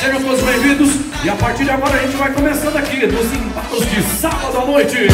Sejam todos bem-vindos. E a partir de agora a gente vai começando aqui nos embalos de sábado à noite.